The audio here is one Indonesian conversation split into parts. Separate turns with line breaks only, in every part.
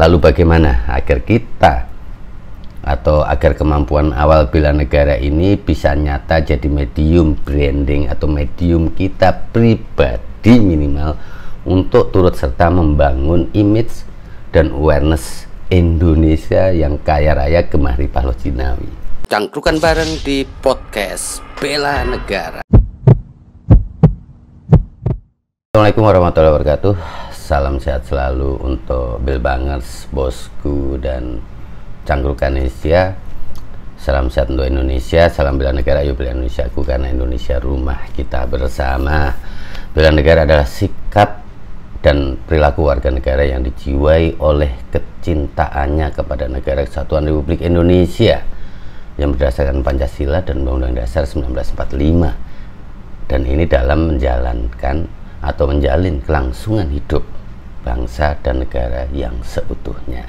Lalu bagaimana agar kita atau agar kemampuan awal bela negara ini bisa nyata jadi medium branding atau medium kita pribadi minimal untuk turut serta membangun image dan awareness Indonesia yang kaya raya gemah ripah Jinawi. Cangkrukan bareng di podcast Bela Negara. Assalamualaikum warahmatullahi wabarakatuh. Salam sehat selalu untuk Bill Bangers, bosku dan Cangkrukan Indonesia. Salam sehat untuk Indonesia, salam bela negara, yuk bela Indonesia aku karena Indonesia rumah kita bersama. Bela negara adalah sikap dan perilaku warga negara yang dijiwai oleh kecintaannya kepada negara kesatuan Republik Indonesia yang berdasarkan Pancasila dan Undang-Undang Dasar 1945 dan ini dalam menjalankan atau menjalin kelangsungan hidup bangsa dan negara yang seutuhnya.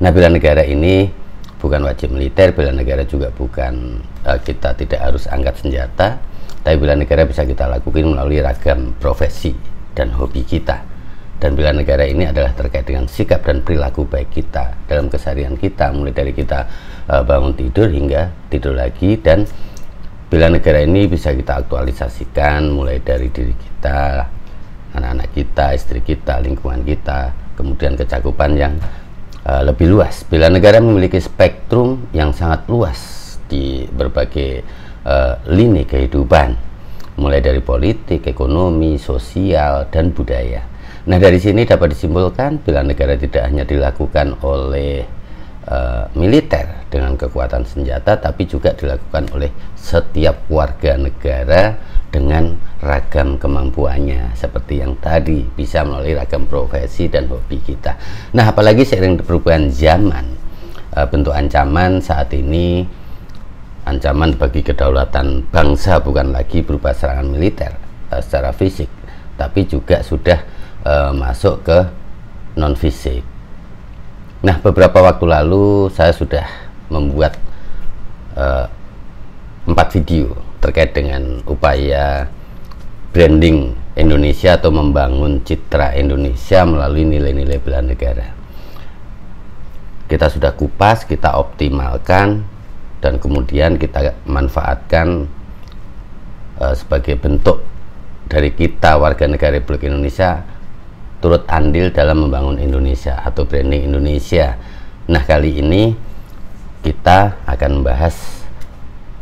Nah, bela negara ini bukan wajib militer, bela negara juga bukan uh, kita tidak harus angkat senjata, tapi bela negara bisa kita lakukan melalui ragam profesi dan hobi kita. Dan bela negara ini adalah terkait dengan sikap dan perilaku baik kita dalam keseharian kita, mulai dari kita uh, bangun tidur hingga tidur lagi dan bela negara ini bisa kita aktualisasikan mulai dari diri kita, anak-anak kita, istri kita, lingkungan kita, kemudian kecakupan yang uh, lebih luas. Bila negara memiliki spektrum yang sangat luas di berbagai uh, lini kehidupan, mulai dari politik, ekonomi, sosial, dan budaya. Nah, dari sini dapat disimpulkan bila negara tidak hanya dilakukan oleh uh, militer dengan kekuatan senjata, tapi juga dilakukan oleh setiap warga negara dengan ragam kemampuannya seperti yang tadi bisa melalui ragam profesi dan hobi kita. Nah, apalagi seiring perubahan zaman, uh, bentuk ancaman saat ini ancaman bagi kedaulatan bangsa bukan lagi berupa serangan militer uh, secara fisik, tapi juga sudah uh, masuk ke non fisik. Nah, beberapa waktu lalu saya sudah membuat empat video terkait dengan upaya branding Indonesia atau membangun citra Indonesia melalui nilai-nilai bela negara. Kita sudah kupas, kita optimalkan, dan kemudian kita manfaatkan uh, sebagai bentuk dari kita warga negara Republik Indonesia turut andil dalam membangun Indonesia atau branding Indonesia. Nah kali ini kita akan membahas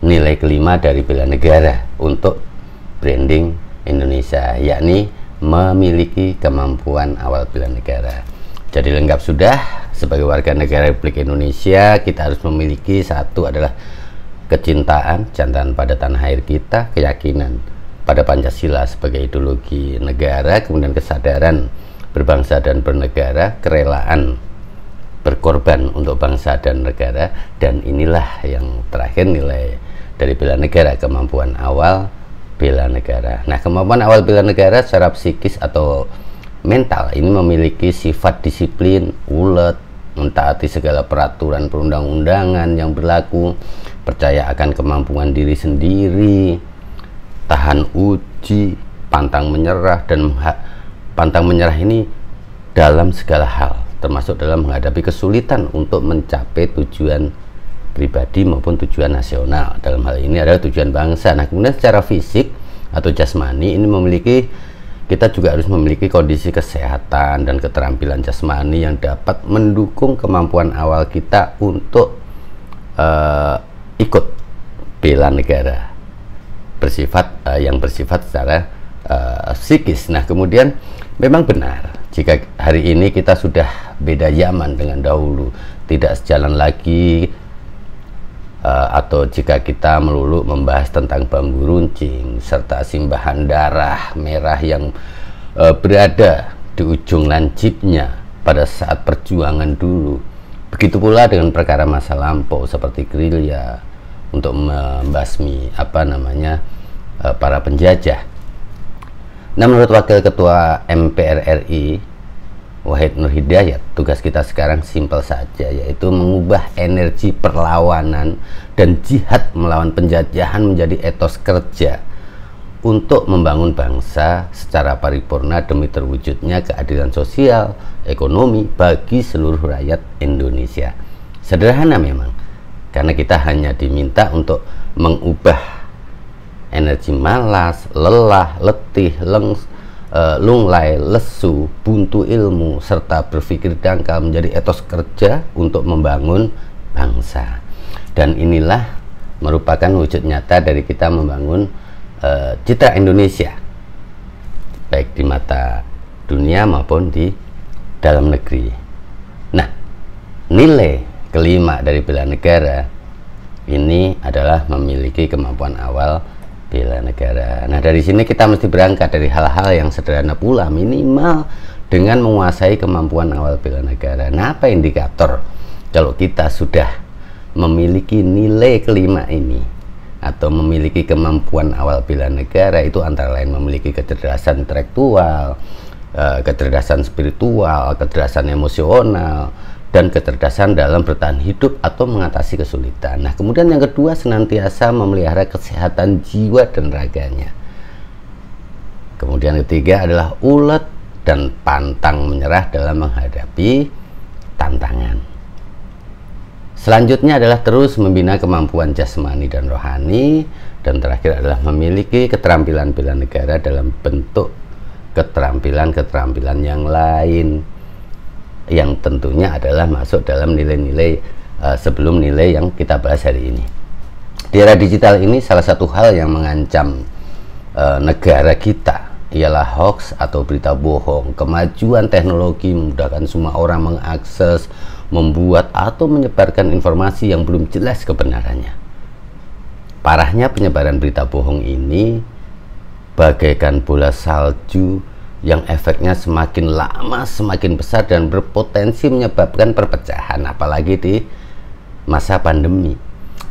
nilai kelima dari bela negara untuk branding Indonesia yakni memiliki kemampuan awal bela negara. Jadi lengkap sudah sebagai warga negara Republik Indonesia kita harus memiliki satu adalah kecintaan cintaan pada tanah air kita keyakinan pada Pancasila sebagai ideologi negara kemudian kesadaran berbangsa dan bernegara kerelaan berkorban untuk bangsa dan negara dan inilah yang terakhir nilai dari bela negara kemampuan awal bela negara. Nah kemampuan awal bela negara secara psikis atau mental ini memiliki sifat disiplin ulet mentaati segala peraturan perundang-undangan yang berlaku percaya akan kemampuan diri sendiri tahan uji pantang menyerah dan pantang menyerah ini dalam segala hal termasuk dalam menghadapi kesulitan untuk mencapai tujuan pribadi maupun tujuan nasional dalam hal ini adalah tujuan bangsa nah kemudian secara fisik atau jasmani ini memiliki kita juga harus memiliki kondisi kesehatan dan keterampilan jasmani yang dapat mendukung kemampuan awal kita untuk uh, ikut bela negara bersifat uh, yang bersifat secara uh, psikis. Nah, kemudian memang benar jika hari ini kita sudah beda zaman dengan dahulu, tidak sejalan lagi uh, atau jika kita melulu membahas tentang bambu runcing serta simbahan darah merah yang uh, berada di ujung lancipnya pada saat perjuangan dulu. Begitu pula dengan perkara masa lampau seperti gerilya untuk membasmi apa namanya uh, para penjajah. Nah, menurut Wakil Ketua MPR RI Wahid Nur Hidayat, tugas kita sekarang simpel saja, yaitu mengubah energi perlawanan dan jihad melawan penjajahan menjadi etos kerja untuk membangun bangsa secara paripurna demi terwujudnya keadilan sosial, ekonomi bagi seluruh rakyat Indonesia. Sederhana memang, karena kita hanya diminta untuk mengubah energi malas, lelah, letih, lengs, uh, lunglai, lesu, buntu ilmu, serta berpikir dangkal menjadi etos kerja untuk membangun bangsa. Dan inilah merupakan wujud nyata dari kita membangun uh, citra Indonesia baik di mata dunia maupun di dalam negeri. Nah, nilai kelima dari bela negara ini adalah memiliki kemampuan awal bela negara. Nah, dari sini kita mesti berangkat dari hal-hal yang sederhana pula minimal dengan menguasai kemampuan awal bela negara. Nah, apa indikator kalau kita sudah memiliki nilai kelima ini? atau memiliki kemampuan awal bela negara itu antara lain memiliki kecerdasan intelektual, uh, kecerdasan spiritual, kecerdasan emosional, dan kecerdasan dalam bertahan hidup atau mengatasi kesulitan. Nah, kemudian yang kedua senantiasa memelihara kesehatan jiwa dan raganya. Kemudian ketiga adalah ulet dan pantang menyerah dalam menghadapi tantangan. Selanjutnya adalah terus membina kemampuan jasmani dan rohani dan terakhir adalah memiliki keterampilan bela negara dalam bentuk keterampilan-keterampilan yang lain yang tentunya adalah masuk dalam nilai-nilai uh, sebelum nilai yang kita bahas hari ini. Di era digital ini salah satu hal yang mengancam uh, negara kita ialah hoax atau berita bohong. Kemajuan teknologi memudahkan semua orang mengakses membuat atau menyebarkan informasi yang belum jelas kebenarannya. Parahnya penyebaran berita bohong ini bagaikan bola salju yang efeknya semakin lama semakin besar dan berpotensi menyebabkan perpecahan apalagi di masa pandemi.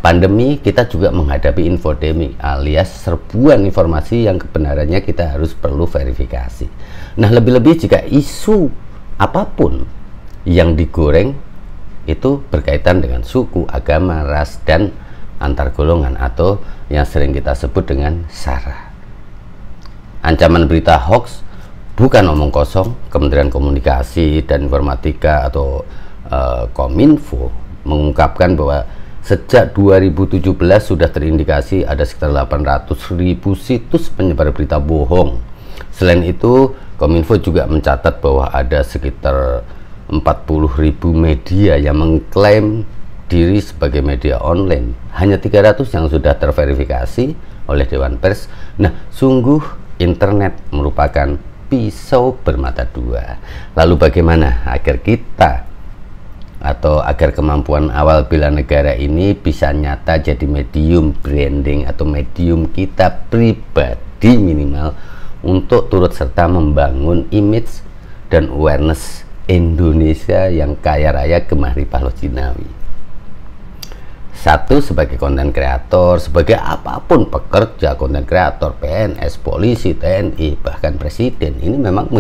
Pandemi kita juga menghadapi infodemi alias serbuan informasi yang kebenarannya kita harus perlu verifikasi. Nah, lebih-lebih jika isu apa pun yang digoreng itu berkaitan dengan suku, agama, ras, dan antar golongan atau yang sering kita sebut dengan SARA. Ancaman berita hoax bukan omong kosong, Kementerian Komunikasi dan Informatika atau uh, Kominfo mengungkapkan bahwa sejak 2017 sudah terindikasi ada sekitar 800 ribu situs penyebar berita bohong. Selain itu, Kominfo juga mencatat bahwa ada sekitar 40 ribu media yang mengklaim diri sebagai media online hanya 300 yang sudah terverifikasi oleh Dewan Pers nah sungguh internet merupakan pisau bermata dua lalu bagaimana agar kita atau agar kemampuan awal bela negara ini bisa nyata jadi medium branding atau medium kita pribadi minimal untuk turut serta membangun image dan awareness Indonesia yang kaya raya gemah ripah Jinawi. Satu sebagai konten kreator, sebagai apa pun pekerja, konten kreator, PNS, polisi, TNI, bahkan presiden ini memang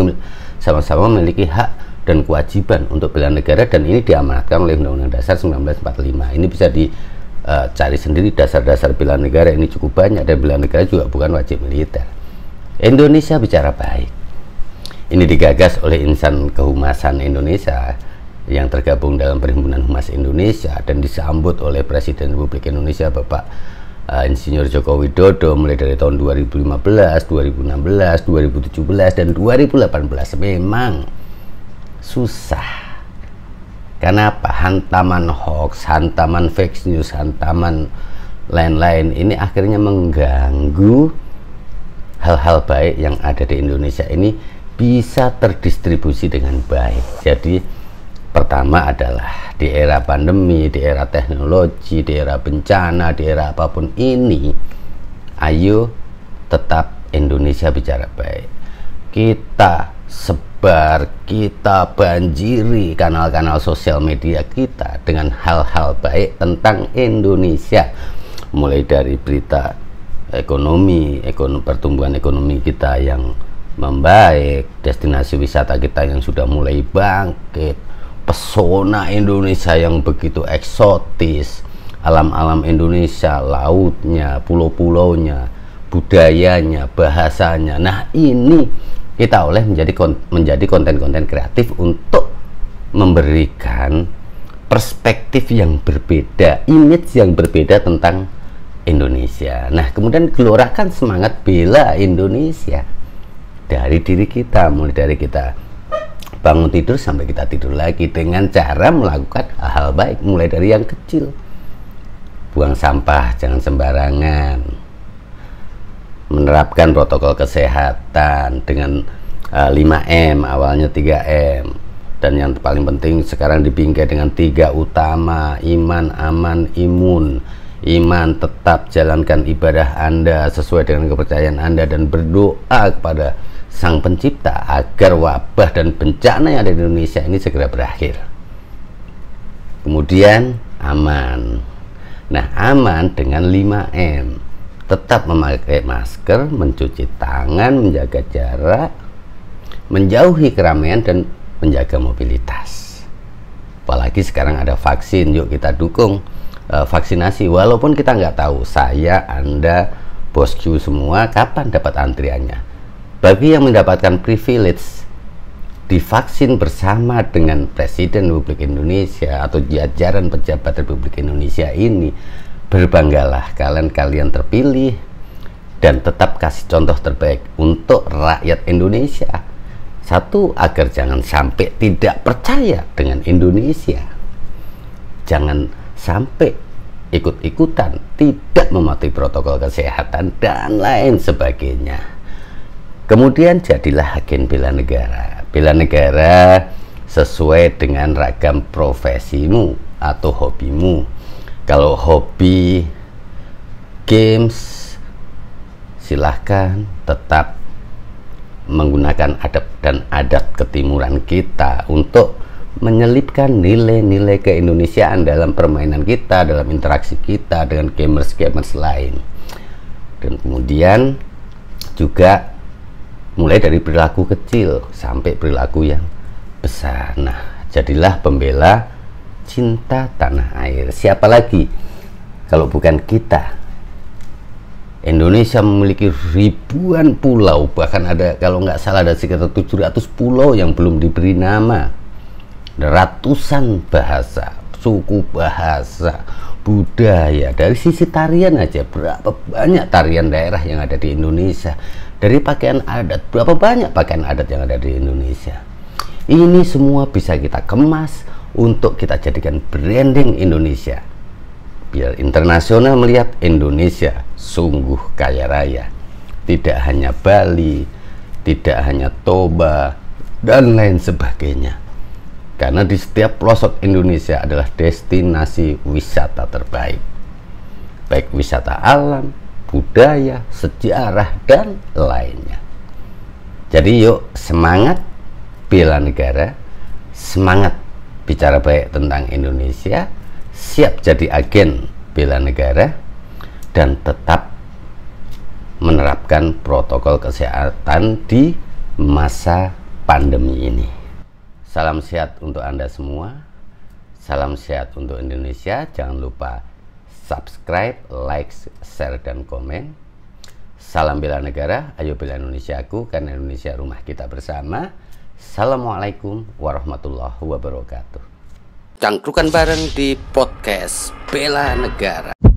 sama-sama memiliki hak dan kewajiban untuk bela negara dan ini diamanatkan oleh Undang-Undang Dasar 1945. Ini bisa dicari uh, sendiri dasar-dasar bela negara ini cukup banyak dan bela negara juga bukan wajib militer. Indonesia bicara baik ini digagas oleh insan kehumasan Indonesia yang tergabung dalam Perhimpunan Humas Indonesia dan disambut oleh Presiden Republik Indonesia Bapak uh, Insinyur Joko Widodo mulai dari tahun 2015, 2016, 2017 dan 2018 memang susah. Karena apa? Hantaman hoax, hantaman fake news, hantaman lain-lain ini akhirnya mengganggu hal-hal baik yang ada di Indonesia ini bisa terdistribusi dengan baik. Jadi pertama adalah di era pandemi, di era teknologi, di era bencana, di era apa pun ini, ayo tetap Indonesia bicara baik. Kita sebar, kita banjiri kanal-kanal sosial media kita dengan hal-hal baik tentang Indonesia. Mulai dari berita ekonomi, ekonomi pertumbuhan ekonomi kita yang membaik, destinasi wisata kita yang sudah mulai bangkit, pesona Indonesia yang begitu eksotis, alam-alam Indonesia, lautnya, pulau-pulaunya, budayanya, bahasanya. Nah, ini kita oleh menjadi menjadi konten-konten kreatif untuk memberikan perspektif yang berbeda, image yang berbeda tentang Indonesia. Nah, kemudian gelorakan semangat bela Indonesia dari diri kita, mulai dari kita bangun tidur sampai kita tidur lagi dengan cara melakukan hal-hal baik, mulai dari yang kecil. Buang sampah jangan sembarangan. Menerapkan protokol kesehatan dengan uh, 5M, awalnya 3M dan yang paling penting sekarang dibingkai dengan tiga utama iman aman imun iman tetap jalankan ibadah anda sesuai dengan kepercayaan anda dan berdoa kepada sang pencipta agar wabah dan bencana yang ada di Indonesia ini segera berakhir kemudian aman nah aman dengan 5M tetap memakai masker mencuci tangan menjaga jarak menjauhi keramaian dan menjaga mobilitas. Apalagi sekarang ada vaksin, yuk kita dukung uh, vaksinasi. Walaupun kita nggak tahu, saya, Anda, bosku semua, kapan dapat antriannya. Bagi yang mendapatkan privilege divaksin bersama dengan Presiden Republik Indonesia atau jajaran pejabat Republik Indonesia ini, berbanggalah kalian-kalian terpilih dan tetap kasih contoh terbaik untuk rakyat Indonesia satu, agar jangan sampai tidak percaya dengan Indonesia. Jangan sampai ikut-ikutan, tidak mematuhi protokol kesehatan, dan lain sebagainya. Kemudian jadilah agen bela negara. Bela negara sesuai dengan ragam profesimu atau hobimu. Kalau hobi games, silahkan tetap menggunakan adab dan adat ketimuran kita untuk menyelipkan nilai-nilai keindonesiaan dalam permainan kita, dalam interaksi kita dengan gamers-gamers lain. Dan kemudian juga mulai dari perilaku kecil sampai perilaku yang besar. Nah, jadilah pembela cinta tanah air. Siapa lagi kalau bukan kita Indonesia memiliki ribuan pulau, bahkan ada kalau nggak salah ada sekitar 700 pulau yang belum diberi nama. Ratusan bahasa, suku bahasa, budaya. Dari sisi tarian aja, berapa banyak tarian daerah yang ada di Indonesia. Dari pakaian adat, berapa banyak pakaian adat yang ada di Indonesia. Ini semua bisa kita kemas untuk kita jadikan branding Indonesia biar internasional melihat Indonesia sungguh kaya raya. Tidak hanya Bali, tidak hanya Toba, dan lain sebagainya. Karena di setiap pelosok Indonesia adalah destinasi wisata terbaik. Baik wisata alam, budaya, sejarah, dan lainnya. Jadi yuk semangat bela negara, semangat bicara baik tentang Indonesia, siap jadi agen bela negara dan tetap menerapkan protokol kesehatan di masa pandemi ini. Salam sehat untuk Anda semua. Salam sehat untuk Indonesia. Jangan lupa subscribe, like, share, dan komen. Salam bela negara, ayo bela Indonesia aku, karena Indonesia rumah kita bersama. Assalamualaikum warahmatullahi wabarakatuh cangkrukan bareng di podcast Bela Negara.